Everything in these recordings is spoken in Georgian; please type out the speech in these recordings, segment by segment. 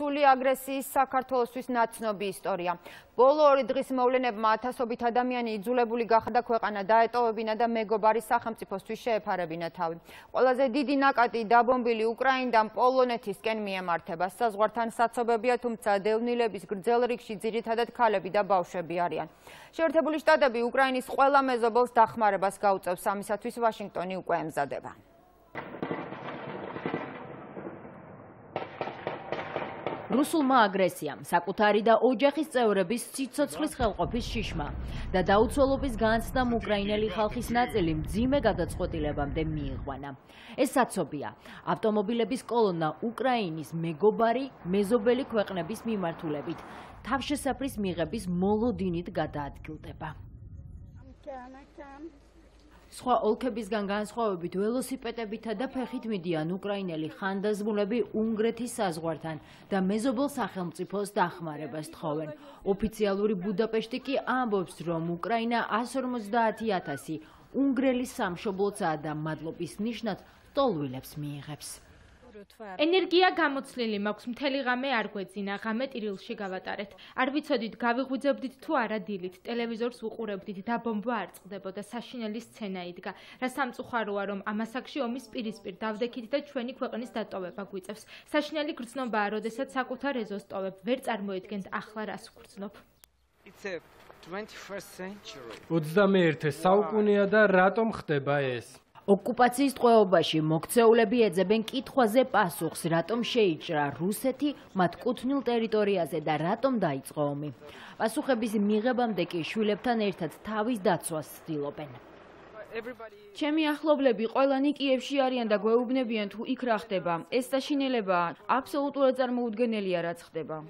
რუსული აგრესიის საქართველოსთვის ნაცნობი ისტორია. ბოლო ორი დღის მოვლენებმა ათასობით ადამიანი იძულებული გახდა ქვეყანა დაეტოვებინა და მეგობარი სახელმწიფოსთვის შეეფარებინა თავი. ყველაზე დიდი ნაკადი დაბომბილი უკრაინიდან პოლონეთისკენ მიემართება. საზღვართან საცობებია, თუმცა დევნილების გრძელ რიგში ძირითადად ქალები და ბავშვები არიან. შეერთებული შტატები უკრაინის ყველა მეზობელს დახმარებას გაუწევს, ამისათვის ვაშინგტონი უკვე ემზადება. რუსულმა აგრესიამ საკუთარი და ოჯახის წევრების ციცოცხლის ხელყოფის შიშმა და დაუცველობის განცდამ უკრაინელი ხალხის ნაწილი მძიმე გადაწყვეტილებამდე მიიღვანა. ეს საცობია. ავტომობილების კოლონა უკრაინის მეგობარი მეზობელი ქვეყნების მიმართულებით თავშესაფრის მიღების მოლოდინით გადაადგილდება. სხვა ოლქებისგან განსხვავებით ველოსიპედებითა და ფეხით მიდიან უკრაინელი ხანდაზმულები უნგრეთის საზღვართან და მეზობელ სახელმწიფოს დახმარებას თხოვენ. ოფიციალური ბუდაპეშტი კი ამბობს, რომ უკრაინა 150.000 უნგრელი სამშობლოცაა და მადლობის ნიშნად ტოლვილებს მიიღებს. ენერგია გამოცლილი მაქვს მთელი ღამე არ გვეძინა ღამე ტირილში გავატარეთ. არ ვიცოდით გავიღვიძებდით თუ არა დილით ტელევიზორს უყურებდით და ბომბა არ წყდებოდა საშინელი სცენა იდგა. რა სამწუხაროა რომ ამასაკში ომის პირისპირ დავდექით და ჩვენი ქვეყნის დატოვება გვიწევს. საშინელი გრძნობაა როდესაც საკუთარ ეზოს ტოვებ ვერ წარმოედგენთ ახლა რას ვგრძნობ. 21 საუკუნეა და რატომ ხდება ეს ოკუპაციის ტყვეობაში მოქცეულები ეძებენ კითხვაზე პასუხს, რატომ შეიჭრა რუსეთი მათ კუთვნილ ტერიტორიაზე და რატომ დაიწყო ომი. პასუხების მიღებამდე კი შვილებთან ერთად თავის დაცვას ცდილობენ. ჩემი ახლობლები ყველანი კიევში არიან და გვეუბნებიან თუ იქ რა ხდება. ეს საშინელებაა, აბსოლუტურად წარმოუდგენელია რაც ხდება.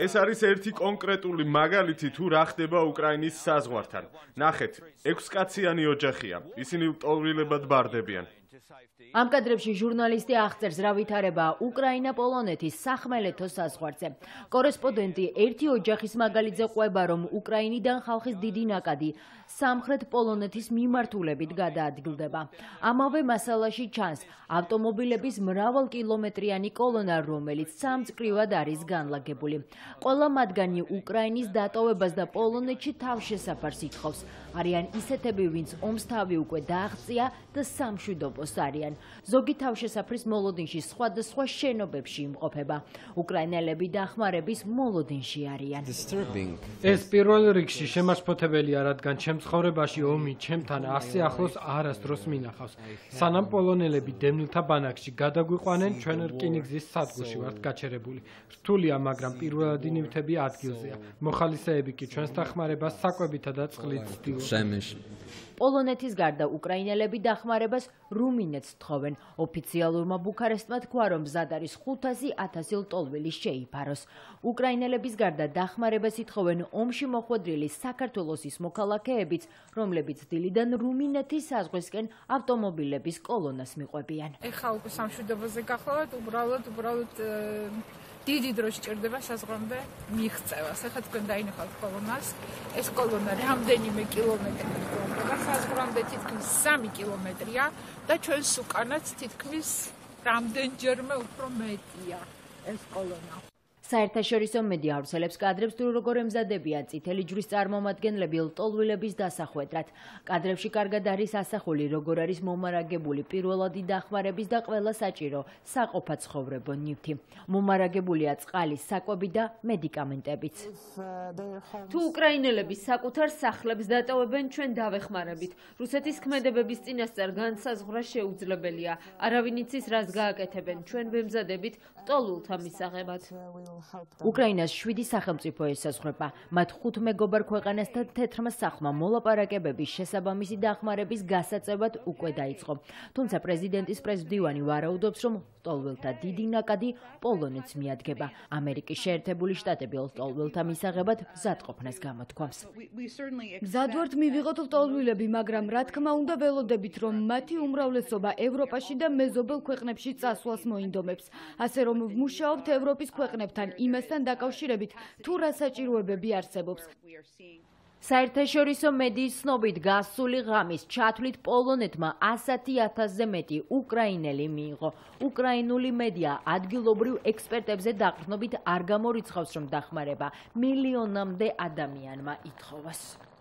ეს არის ერთი კონკრეტული მაგალითი თუ რა ხდება უკრაინის საზღვართან. ნახეთ, ექვსკაციანი ოჯახია. ისინი ტოლვილებად ბარდებიან. ამ კადრებში ჟურნალისტი აღწერს რა ვითარებაა უკრაინა-პოლონეთის სახმელეთო საზღვარზე. კორესპონდენტი ერთი ოჯახის მაგალითზე ყვება, რომ უკრაინიდან ხალხის დიდი ნაკადი სამხრეთ პოლონეთის მიმართულებით გადაადგილდება. ამავე მასალაში ჩანს ავტომობილების მრავალკილომეტრიანი კოლონა, რომელიც სამწკრივად არის განლაგებული. ყველა მათგანი უკრაინის დატოვებას და პოლონეთში თავშესაფარს ითხოვს. არიან ისეთები, ვინც ომს თავი უკვე დააღწია და სამშვიდობოს არიან. ზოგი თავშესაფრის მოლოდინში სხვადასხვა შენობებში იმყოფება. უკრაინელები დახმარების მოლოდინში არიან. ეს პირველ რიგში შემაშფოთებელია, რადგან ჩემს ცხოვრებაში ომი ჩემთან ასე ახლოს არასდროს მინახავს. სანამ პოლონელები დემნილთა ბანაკში გადაგვიყვანენ, ჩვენ რკინიგზის სადგურში ვართ გაჩერებული. რთულია, მაგრამ პირველადი ნივთები ადგილზეა. მოხალისეები კი ჩვენს დახმარებას საკვებითა და წყლით ცდილობენ. პოლონეთის გარდა უკრაინელები დახმარებას რუმინეთს თხოვენ. ოფიციალურმა ბუქარესტმა თქვა, რომ მზად არის 500.000 ლტოლვილი შეიფაროს. უკრაინელების გარდა დახმარებას ითხოვენ ომში მოხვედრილი საქართველოსის მოქალაქეებიც, რომლებიც დილიდან რუმინეთის საზღვისკენ ავტომობილების კოლონას მიყვებიან. ეხა უკვე სამშვიდობოზე გახლავთ, უბრალოდ უბრალოდ დიდი დრო სჭირდება საზღვრამდე მიღწევას. ახლა თქვენ დაინახავთ კოლონას. ეს კოლონა რამდენიმე კილომეტრი გრუნტება საზღვრამდე თითქმის 3 კილომეტრია და ჩვენს უკანაც თითქმის რამდენჯერმე უფრო მეტია ეს კოლონა. საერთაშორისო მედია ავრცელებს კადრებს თუ როგორ ემზადებიან წითელი ჯვრის წარმომადგენლები ლტოლვილების დასახვედრად. კადრებში კარგად არის ასახული, როგორ არის მომარაგებული პირველადი დახმარების და ყველა საჭირო საყოფა ცხოვრებო ნივთი. მომარაგებულია წყალი, საკვები და მედიკამენტებიც. თუ უკრაინელები საკუთარ სახლებს დატოვებენ, ჩვენ დავეხმარებით. რუსეთის ქმედებების წინასწარ განსაზღვრა შეუძლებელია. არავინ იცის, რას გააკეთებენ. ჩვენ ვემზადებით ტოლულთა მისაღებად. უკრაინას 7 სახელმწიფო ესაზღვრება. მათ ხუთ მეგობარ ქვეყანას და თეთრმა სახლმა მოლაპარაკებების შესაბამისი დახმარების გასაწევად უკვე დაიწყო. თუმცა პრეზიდენტის პრეზიდენტი ვარაუდობს, რომ ტოლველთა დიდი ნაკადი პოლონეთს მიადგება. ამერიკის შეერთებული შტატები ტოლველთა მისაღებად მზადყოფნას გამოთქვამს. მზადვართ მივიღოთ ტოლვილები, მაგრამ რა თქმა უნდა ველოდებით, რომ მათი უმრავლესობა ევროპაში და მეზობელ ქვეყნებში წასვლას მოინდომებს. ასე რომ ვმუშაობთ ევროპის ქვეყნებთან იმასთან დაკავშირებით თუ რა საჭიროებები არსებობს. საერთაშორისო მედიის ცნობით გასული ღამის ჩათვლით პოლონეთმა 100000-ზე მეტი უკრაინელი მიიღო. უკრაინული მედია ადგილობრივ ექსპერტებზე დაყრდნობით არ გამორიცხავს, რომ დახმარება მილიონამდე ადამიანმა ითხოვას.